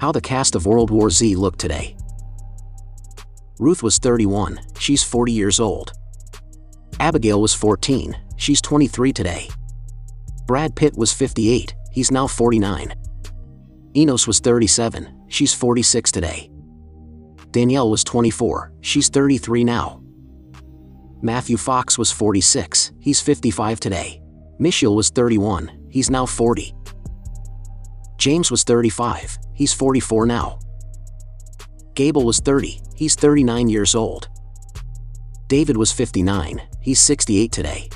How the cast of World War Z looked today. Ruth was 31, she's 40 years old. Abigail was 14, she's 23 today. Brad Pitt was 58, he's now 49. Enos was 37, she's 46 today. Daniella was 24, she's 33 now. Matthew Fox was 46, he's 55 today. Michelle was 31, he's now 40. James was 35, he's 44 now. Gabel was 30, he's 39 years old. David was 59, he's 68 today.